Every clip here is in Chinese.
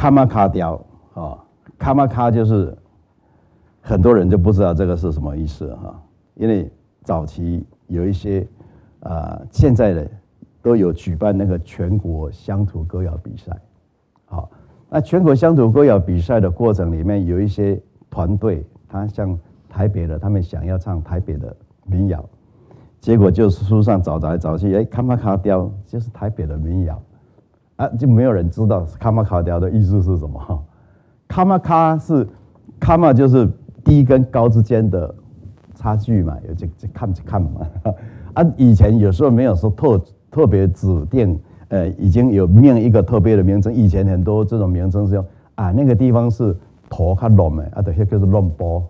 卡玛卡雕啊，卡玛卡就是很多人就不知道这个是什么意思哈，因为早期有一些啊，现在的都有举办那个全国乡土歌谣比赛，好，那全国乡土歌谣比赛的过程里面，有一些团队，他像台北的，他们想要唱台北的民谣。结果就是书上找来找去，哎，卡玛卡雕就是台北的民谣，啊，就没有人知道卡玛卡雕的意思是什么哈。卡玛卡是卡玛就是低跟高之间的差距嘛，有这这看就看嘛。啊，以前有时候没有说特特别指定，呃，已经有命一个特别的名称。以前很多这种名称是用啊，那个地方是头较乱的，啊，对，那就是乱波。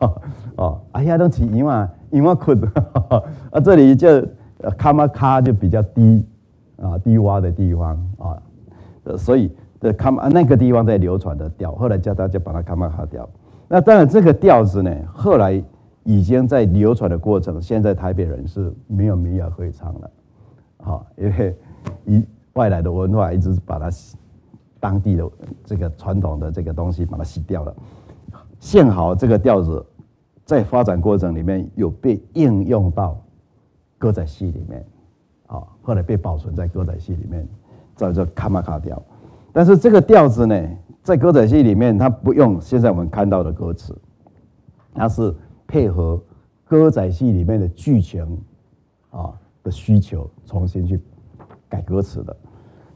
哦，哎呀，都起因为因为困，啊，这里就卡玛卡就比较低啊，低洼的地方啊，所以的卡玛那个地方在流传的调，后来叫大家把它卡玛卡调。那当然这个调子呢，后来已经在流传的过程，现在台北人是没有民谣可以唱了，好，因为以外来的文化一直把它当地的这个传统的这个东西把它洗掉了。幸好这个调子在发展过程里面有被应用到歌仔戏里面，后来被保存在歌仔戏里面，叫做卡玛卡调。但是这个调子呢，在歌仔戏里面它不用现在我们看到的歌词，它是配合歌仔戏里面的剧情啊的需求重新去改歌词的。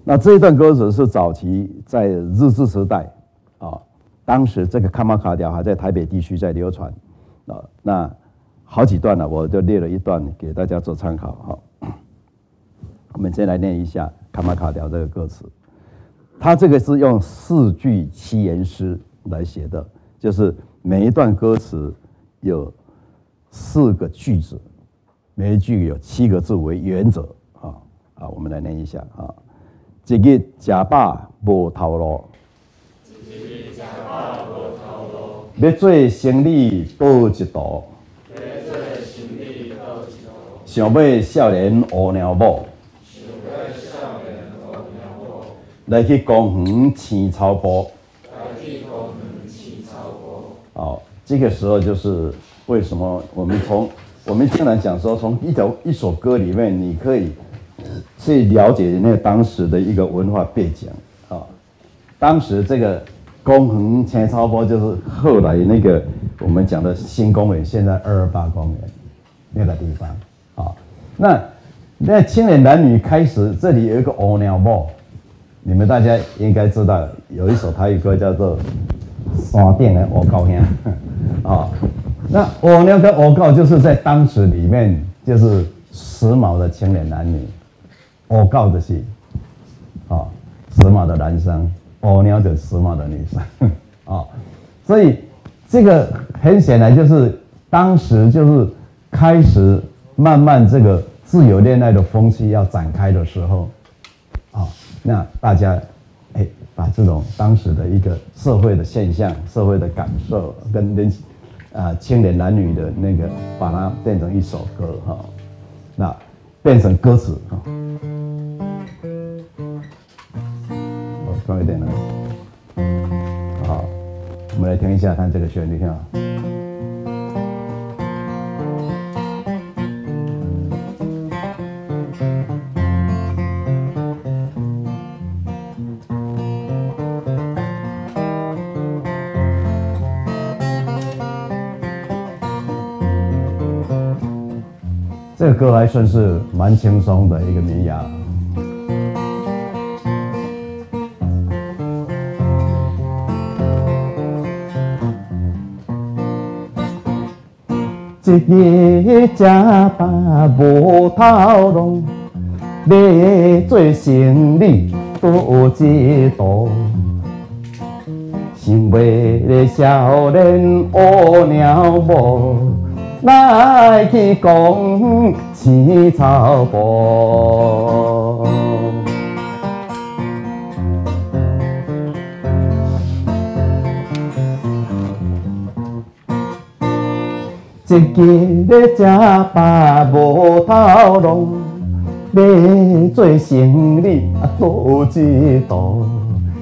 那这一段歌词是早期在日治时代啊。当时这个卡玛卡调还在台北地区在流传，啊，那好几段了，我就列了一段给大家做参考哈。我们先来念一下卡玛卡条这个歌词，它这个是用四句七言诗来写的，就是每一段歌词有四个句子，每一句有七个字为原则。啊啊，我们来念一下啊，一日吃饱无头路。要做生意倒一道，想要少年乌鸟某，来去公园青草坡。好，这个时候就是为什么我们从 我们经常讲说，从一条一首歌里面，你可以去了解那当时的一个文化背景啊，当时这个。公园青草坡就是后来那个我们讲的新公园，现在二二八公园那个地方啊。那那青年男女开始，这里有一个鹅鸟帽，你们大家应该知道，有一首台语歌叫做《山顶的鹅高香》啊。那鹅鸟跟我告就是在当时里面就是时髦的青年男女，我告的是啊时髦的男生。哦，鸟就时髦的女生，啊，所以这个很显然就是当时就是开始慢慢这个自由恋爱的风气要展开的时候，啊，那大家哎把这种当时的一个社会的现象、社会的感受跟人啊青年男女的那个，把它变成一首歌哈，那变成歌词哈。放一点了，好，我们来听一下它这个旋律哈。歌还算是蛮轻松的一个民谣。一日吃饱无头路，要做生意多一道。想要少年乌鸟无，来去讲青草坡。一日要吃饱无头路，要做生理啊，多一道，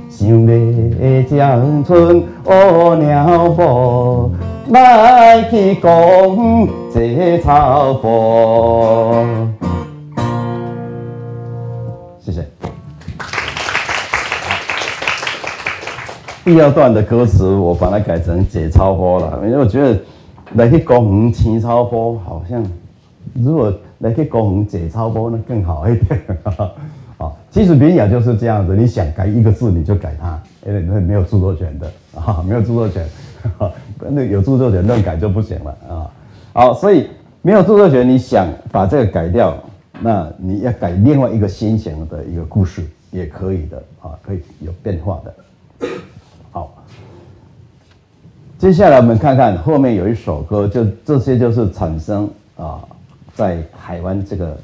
想要将春乌鸟步，来去讲这草坡。谢谢。第二段的歌词我把它改成解超坡了，因为我觉得来去公园骑超坡好像，如果来去公园解超坡那更好一点。啊，其实民谣就是这样子，你想改一个字你就改它，因为那没有著作权的啊，没有著作权，那有著作权乱改就不行了啊。好，所以没有著作权，你想把这个改掉，那你要改另外一个新型的一个故事也可以的啊，可以有变化的。好接下来我们看看后面有一首歌，就这些就是产生啊，在台湾这个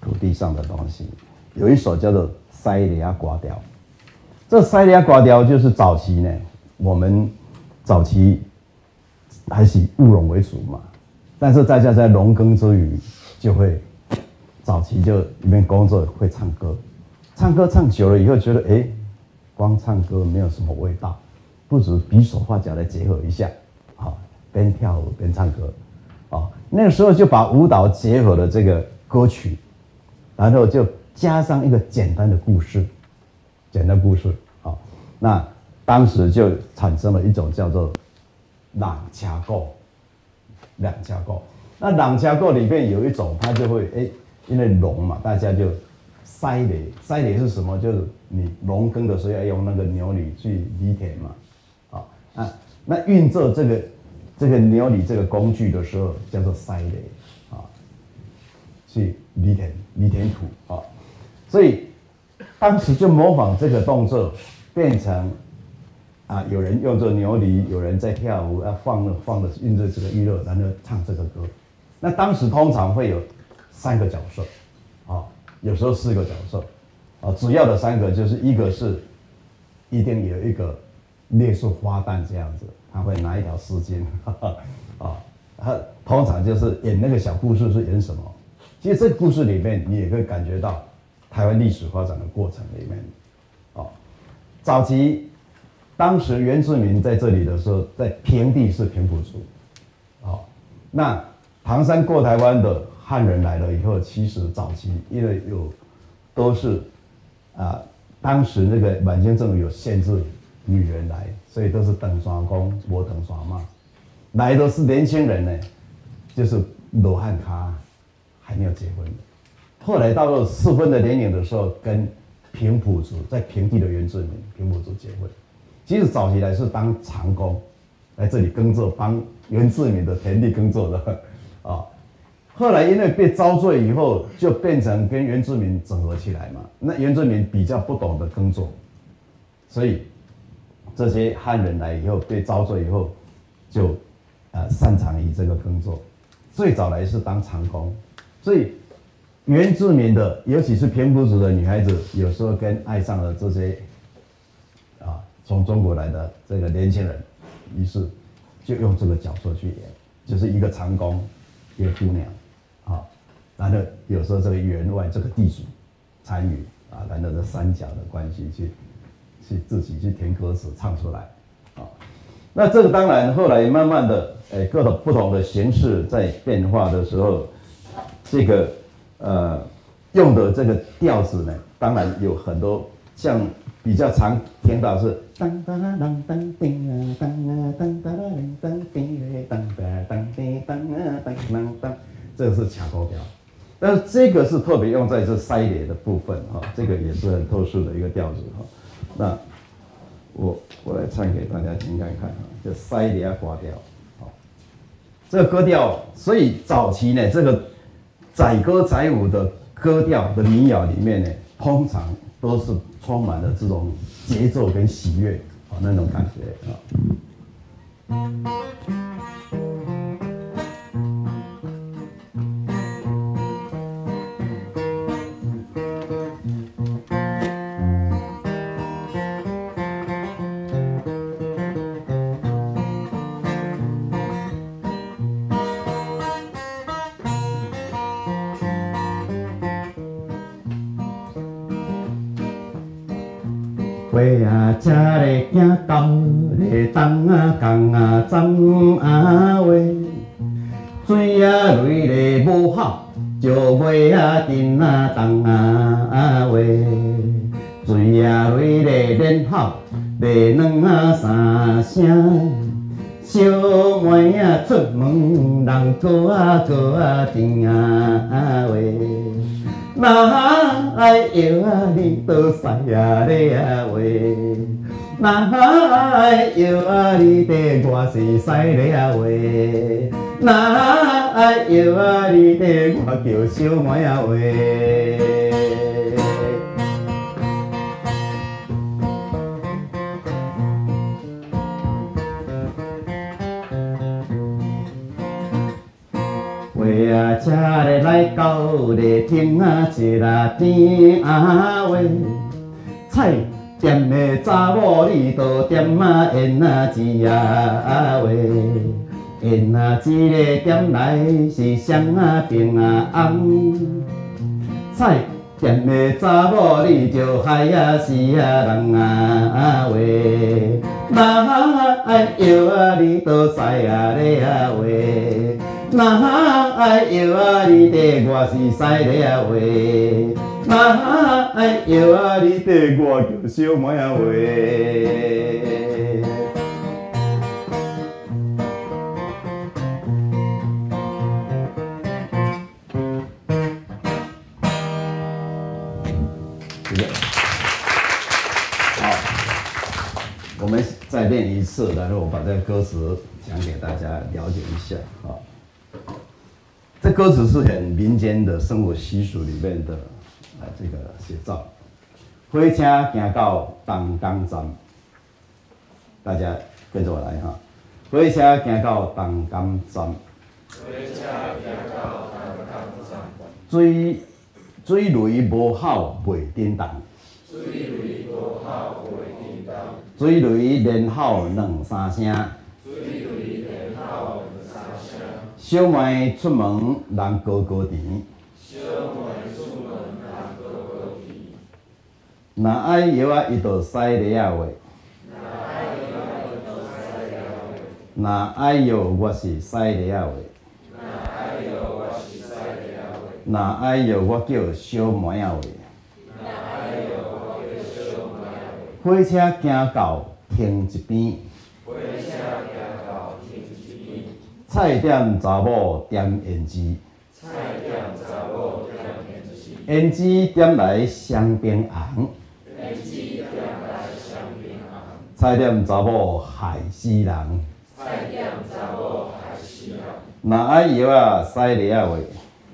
土地上的东西。有一首叫做《塞里亚瓜雕》，这塞里亚瓜雕就是早期呢，我们早期还是务农为主嘛，但是大家在农耕之余，就会早期就一边工作会唱歌，唱歌唱久了以后，觉得哎，光唱歌没有什么味道。不如比手画脚来结合一下，好，边跳舞边唱歌，啊，那个时候就把舞蹈结合了这个歌曲，然后就加上一个简单的故事，简单故事，好，那当时就产生了一种叫做朗加构，朗加构，那朗加构里面有一种，它就会哎，因为龙嘛，大家就塞犁，塞犁是什么？就是你农耕的时候要用那个牛犁去犁田嘛。啊，那运作这个这个牛犁这个工具的时候，叫做塞犁啊，去犁田犁田土啊，所以当时就模仿这个动作，变成啊，有人用这牛犁，有人在跳舞，要放了放的运着这个娱乐，然后唱这个歌。那当时通常会有三个角色啊，有时候四个角色啊，主要的三个就是一个是一定有一个。列束花旦这样子，他会拿一条丝巾，啊，他通常就是演那个小故事是演什么？其实这个故事里面，你也可以感觉到台湾历史发展的过程里面，哦，早期当时原住民在这里的时候，在平地是平埔族，哦，那唐山过台湾的汉人来了以后，其实早期因为有都是啊，当时那个满清政府有限制。女人来，所以都是等双工，我等双嘛。来的是年轻人呢，就是罗汉咖，还没有结婚。后来到了适婚的年龄的时候，跟平埔族在平地的原住民平埔族结婚。其实早期来是当长工，来这里耕作，帮原住民的田地耕作的啊。后来因为被遭罪以后，就变成跟原住民整合起来嘛。那原住民比较不懂得耕作，所以。这些汉人来以后被招赘以后，就呃擅长于这个耕作。最早来是当长工，所以原住民的，尤其是平埔族的女孩子，有时候跟爱上了这些啊从中国来的这个年轻人，于是就用这个角色去演，就是一个长工，一个姑娘，啊，然后有时候这个员外这个地主参与啊，然后这三角的关系去。去自己去填歌词唱出来，啊，那这个当然后来慢慢的，哎，各种不同的形式在变化的时候，这个呃用的这个调子呢，当然有很多，像比较常听到是当当当当当叮啊当啊当当当当叮嘞当当当叮当啊当当当，这个是卡高调，但是这个是特别用在这塞里的部分哈，这个也是很特殊的一个调子哈。那我我来唱给大家听看看啊，就塞里亚瓜调，好，这个歌调，所以早期呢，这个载歌载舞的歌调的民谣里面呢，通常都是充满了这种节奏跟喜悦啊那种感觉啊。东啊，江啊，话，水啊落咧无好，就花啊，顶啊，东啊话，水啊落咧连好，咧两啊三声，小妹啊出门，人过啊过啊顶啊话。那爱摇啊，你倒西啊咧啊话；那爱摇啊，你对我是西咧啊话；那爱摇啊，你对我叫小妹啊话。车咧来到咧停啊一啦边啊话，菜店的查某你都点啊烟啊钱啊话，烟啊钱个点来是双啊平啊红，菜店的查某你就害啊死啊人啊话，那爱摇啊你都使啊咧啊话。那爱摇啊，你对我是西里啊话；那爱摇啊，你对我叫小妹啊话。好，我们再练一次，然后我把这个歌词讲给大家了解一下啊。这歌词是很民间的生活习俗里面的，这个写照。火车行到东港站，大家跟着我来哈。火车行到东港站，火车行到东港站，水水雷无好袂叮当，水雷无好袂叮当，水雷连号两三声。小妹出门，人高高甜。小妹出门，人高高甜。那爱摇啊，伊就西里啊话。那爱摇，我是西里啊话。那爱摇，我是西里啊话。那爱摇，我叫小妹啊话。那爱摇，我叫小妹啊话。火车行到停一边。菜店查某点胭脂，菜店查某点胭脂，胭脂点来香槟红。菜店查某害死人，菜店查某害死人。那爱摇啊，西里啊话，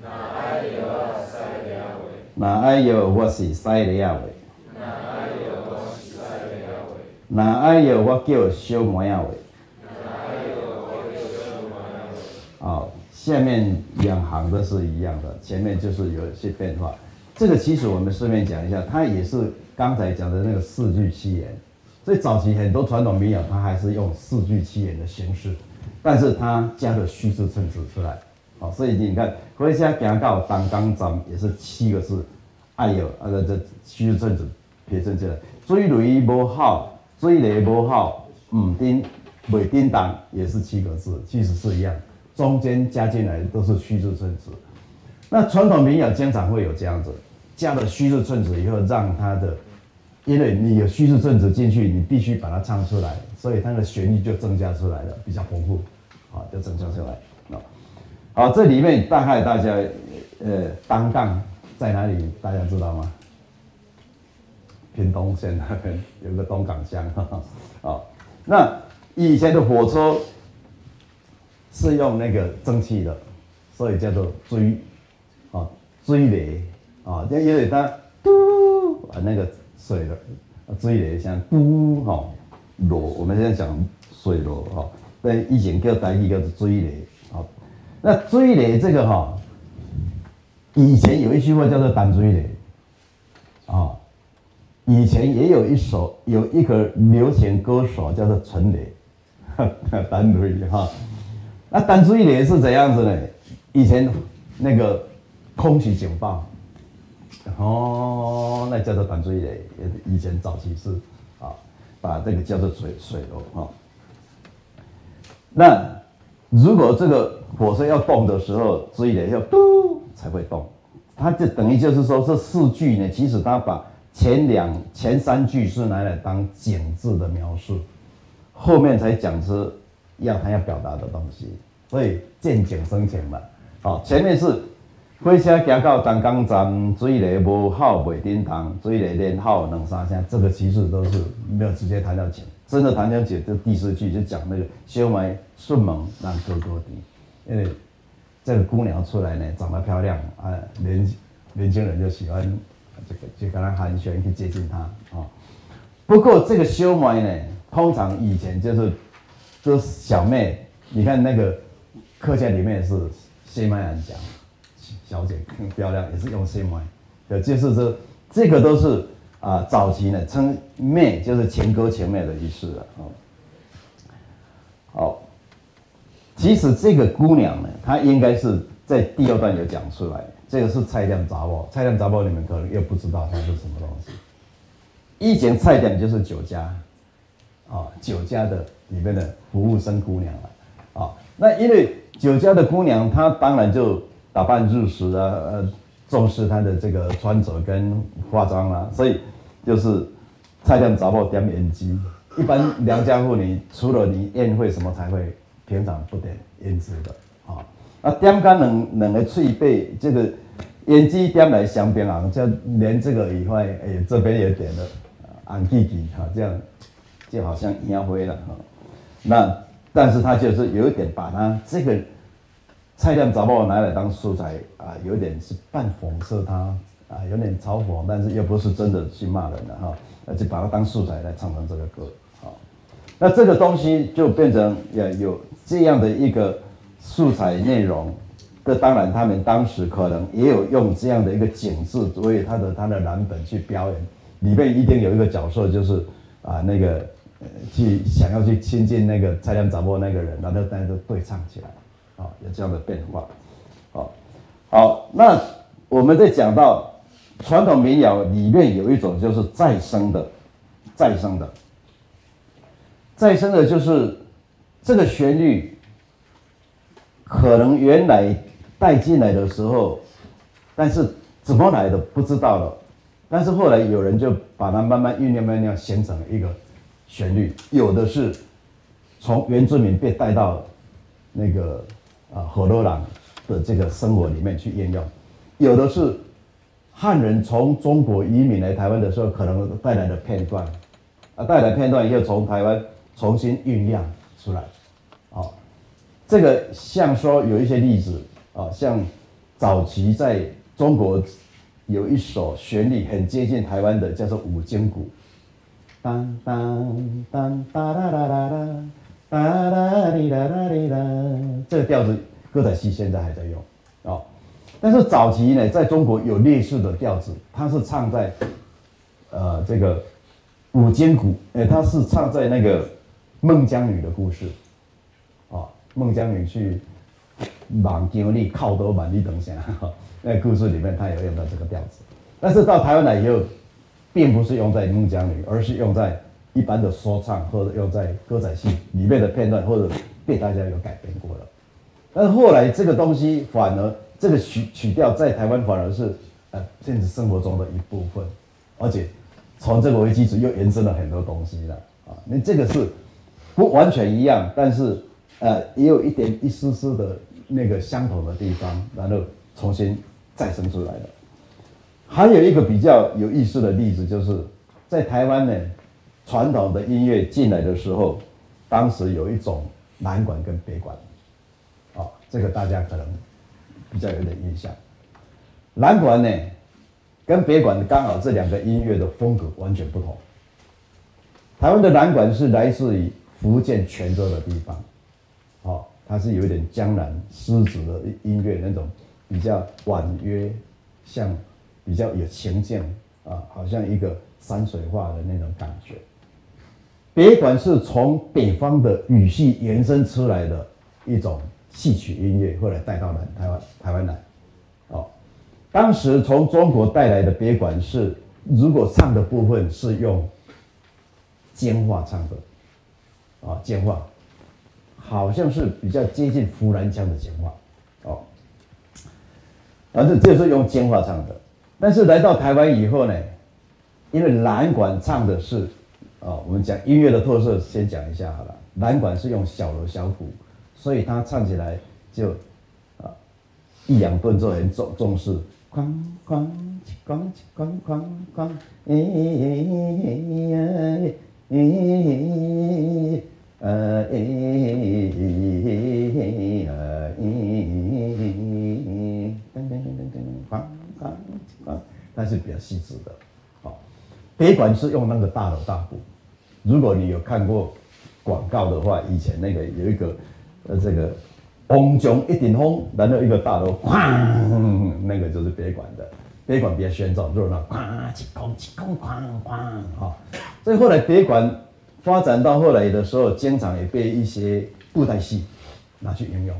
那爱摇啊，西里啊话，那爱摇我是西里啊话，那爱摇我是西里啊话，那爱摇我叫小妹啊话。啊，下面两行都是一样的，前面就是有一些变化。这个其实我们顺便讲一下，它也是刚才讲的那个四句七言。所以早期很多传统民谣，它还是用四句七言的形式，但是它加了虚字衬词出来。好，所以你看，回家讲到当刚章也是七个字，哎呦，啊这这虚字衬词撇正起来，追雷无好，追雷无好，唔叮未叮当也是七个字，其实是一样。中间加进来都是虚字衬词，那传统民谣经常会有这样子，加了虚字衬词以后，让它的，因为你有虚字衬词进去，你必须把它唱出来，所以它的旋律就增加出来了，比较丰富，啊，就增加出来。啊好，这里面大概大家，呃，单杠在哪里？大家知道吗？屏东县那边有个东港乡，好，那以前的火车。是用那个蒸汽的，所以叫做追，啊追雷啊，因因为它嘟啊那个水的追雷像嘟吼螺，我们现在讲水螺哈，但以前叫单一叫做追雷啊。那追雷这个哈，以前有一句话叫做单追雷啊，以前也有一首有一个流行歌手叫做陈雷，单追哈。那单追雷是怎样子呢？以前那个空袭警报，哦，那叫做单追雷。以前早期是啊，把这个叫做水水流啊。那如果这个火车要动的时候，注意了要嘟才会动，它就等于就是说这四句呢，其实它把前两前三句是拿来当景字的描述，后面才讲出要他要表达的东西，所以见景生情嘛。好，前面是火车行到东港站，水雷无好袂叮当，水雷连好两三声，这个其实都是没有直接谈到钱。真的谈到钱，这第四句就讲那个修眉顺蒙让哥哥低，因为这个姑娘出来呢，长得漂亮啊，年年轻人就喜欢这个，就跟她寒暄去接近她啊。不过这个修眉呢，通常以前就是就是小妹，你看那个课件里面是谢麦兰讲，小姐更漂亮，也是用谢麦，的，就是这这个都是。啊，早期呢称妹就是前哥前妹的意思了。哦，好，其实这个姑娘呢，她应该是在第二段有讲出来。这个是菜店杂货，菜店杂货你们可能又不知道它是什么东西。以前菜店就是酒家，啊，酒家的里面的服务生姑娘了。啊，那因为酒家的姑娘，她当然就打扮入时啊，呃，重视她的这个穿着跟化妆啦，所以。就是菜店找不点胭脂，一般良家妇女除了你宴会什么才会，平常不点胭脂的啊。那点干两两个脆贝，这个胭脂点来香槟啊，就连这个以外，哎，这边也点了安弟弟哈，这样就好像烟灰了哈。那但是他就是有一点把它这个菜店找不拿来当素材啊，有点是半讽刺他。啊，有点嘲讽，但是又不是真的去骂人的哈，那就把它当素材来唱成这个歌，好，那这个东西就变成也有这样的一个素材内容，这当然他们当时可能也有用这样的一个景致作为他的他的蓝本去表演，里面一定有一个角色就是啊那个去想要去亲近那个蔡亮掌握那个人，然后大家都对唱起来，啊，有这样的变化，好，好，那我们在讲到。传统民谣里面有一种就是再生的，再生的，再生的就是这个旋律，可能原来带进来的时候，但是怎么来的不知道了，但是后来有人就把它慢慢酝酿酝酿，形成一个旋律。有的是从原住民被带到那个啊火罗朗的这个生活里面去应用，有的是。汉人从中国移民来台湾的时候，可能带来的片段，啊，带来片段又从台湾重新酝酿出来，啊，这个像说有一些例子，啊，像早期在中国有一首旋律很接近台湾的，叫做《五经鼓》，当当当哒哒哒哒哒哒哒滴哒哒滴哒，这个调子歌仔戏现在还在用，啊。但是早期呢，在中国有类似的调子，它是唱在，呃，这个五间鼓，哎，它是唱在那个孟姜女的故事，啊，孟姜女去莽姜里靠多满地等下，那故事里面它有用到这个调子。但是到台湾来以后，并不是用在孟姜女，而是用在一般的说唱或者用在歌仔戏里面的片段，或者被大家有改编过了。但是后来这个东西反而。这个曲曲调在台湾反而是呃现实生活中的一部分，而且从这个为基础又延伸了很多东西了啊。那这个是不完全一样，但是呃也有一点一丝丝的那个相同的地方，然后重新再生出来的。还有一个比较有意思的例子，就是在台湾呢，传统的音乐进来的时候，当时有一种南管跟北管，啊，这个大家可能。比较有点印象，南管呢，跟北管刚好这两个音乐的风格完全不同。台湾的南管是来自于福建泉州的地方，哦，它是有一点江南狮子的音乐那种比较婉约，像比较有情境啊，好像一个山水画的那种感觉。北管是从北方的语系延伸出来的一种。戏曲音乐后来带到了台湾，台湾来，哦，当时从中国带来的别管是，如果唱的部分是用尖话唱的，啊，监话，好像是比较接近湖南腔的监话，哦，反正这是用尖话唱的。但是来到台湾以后呢，因为蓝管唱的是，哦，我们讲音乐的特色，先讲一下好了。蓝管是用小锣小鼓，所以它唱起来就，啊，抑扬顿挫很重重视，哐哐哐哐哐哐，哎呀哎，呃哎噔噔噔噔噔，哐哐哐，它是比较细致的。好，北管是用那个大锣大鼓，如果你有看过。广告的话，以前那个有一个，呃，这个风中一顶风，然后一个大楼，哐，那个就是别管的，别管比较喧噪热闹，哐，起空起空，哐哐，哈，所以后来别管发展到后来的时候，经常也被一些布袋戏拿去应用。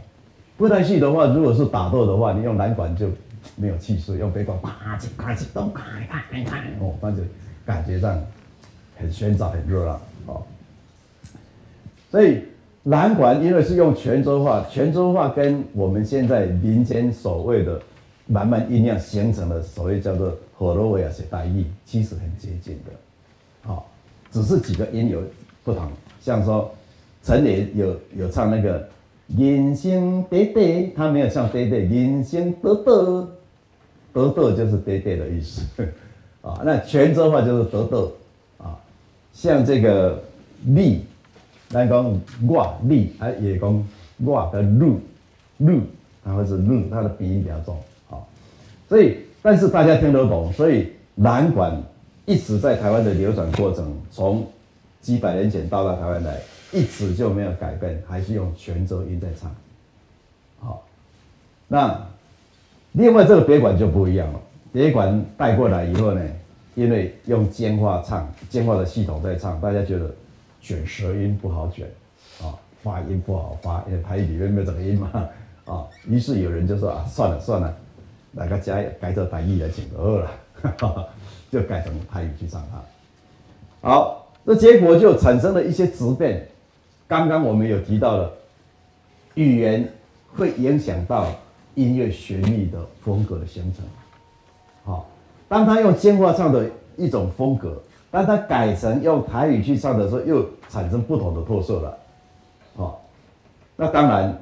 布袋戏的话，如果是打斗的话，你用蓝管就没有气势，用别管，哐起哐起咚，哐哐哐，哦，反正感觉上很喧噪，很热闹，哦。所以蓝管因为是用泉州话，泉州话跟我们现在民间所谓的慢慢酝酿形成的所谓叫做火罗维亚写大意，其实很接近的，好，只是几个音有不同。像说陈磊有有唱那个人生爹爹，他没有唱爹爹，人生得得得得就是爹爹的意思啊。那泉州话就是得得，像这个力。咱讲我你，啊也讲我的路路，然后是路，它的鼻音比较重，好，所以但是大家听得懂，所以南管一直在台湾的流转过程，从几百年前到了台湾来，一直就没有改变，还是用泉州音在唱，好，那另外这个别管就不一样了，别管带过来以后呢，因为用尖话唱，尖话的系统在唱，大家觉得。卷舌音不好卷，啊，发音不好发，因为台语里面没有这个音嘛，啊，于是有人就说啊，算了算了，哪个家改成台语来请二了，就改成台语去唱它。好，那结果就产生了一些质变。刚刚我们有提到了，语言会影响到音乐旋律的风格的形成。当他用尖话唱的一种风格。但他改成用台语去唱的时候，又产生不同的特色了，哦，那当然，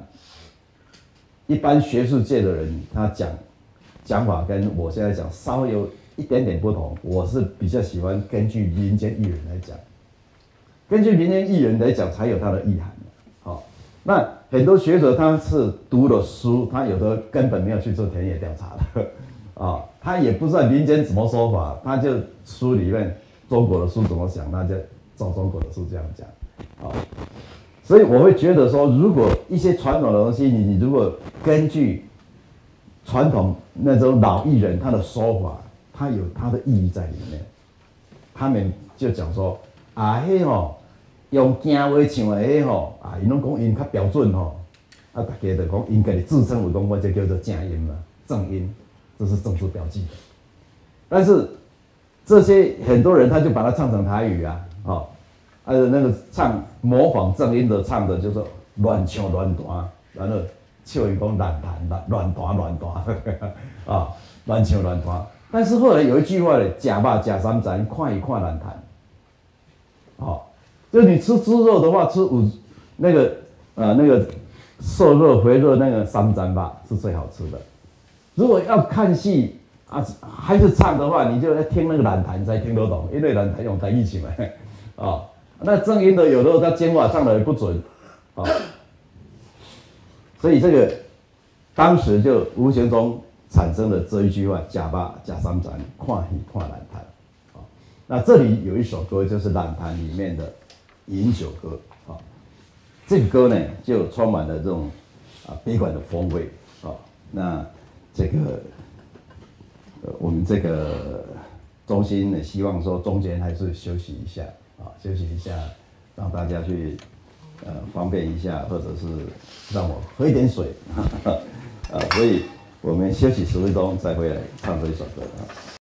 一般学术界的人他讲讲法跟我现在讲稍微有一点点不同。我是比较喜欢根据民间艺人来讲，根据民间艺人来讲才有他的意涵好，那很多学者他是读了书，他有的根本没有去做田野调查的，啊，他也不知道民间怎么说法，他就书里面。中国的书怎么想，那就照中国的书这样讲，啊，所以我会觉得说，如果一些传统的东西，你你如果根据传统那种老艺人他的说法，他有他的意义在里面，他们就讲说啊，嘿吼，用京话唱的嘿吼，啊，伊拢讲音较标准吼，啊，大家就讲应该你自称为讲我就叫做正音嘛，正音，这是正式标记的，但是。这些很多人他就把它唱成台语啊，哦，还有那个唱模仿正音的唱的，就是乱唱乱弹，然后笑一讲乱弹乱乱弹乱弹，啊，乱唱乱弹。但是后来有一句话呢，假吧假三斩，看一看乱弹。好，就你吃猪肉的话，吃五那个呃那个瘦肉肥肉那个三斩吧是最好吃的。如果要看戏。啊，还是唱的话，你就要听那个懒弹才听得懂，因为懒弹用台语起嘛，啊，那正音的有时候他尖话唱的不准，啊，所以这个当时就无形中产生了这一句话：假吧假三转，跨戏跨懒弹，啊，那这里有一首歌就是懒弹里面的饮酒歌，啊，这个歌呢就充满了这种啊悲观的风味，啊，那这个。呃，我们这个中心呢，希望说中间还是休息一下啊，休息一下，让大家去呃方便一下，或者是让我喝一点水，啊，所以我们休息十分钟再回来唱这一首歌啊。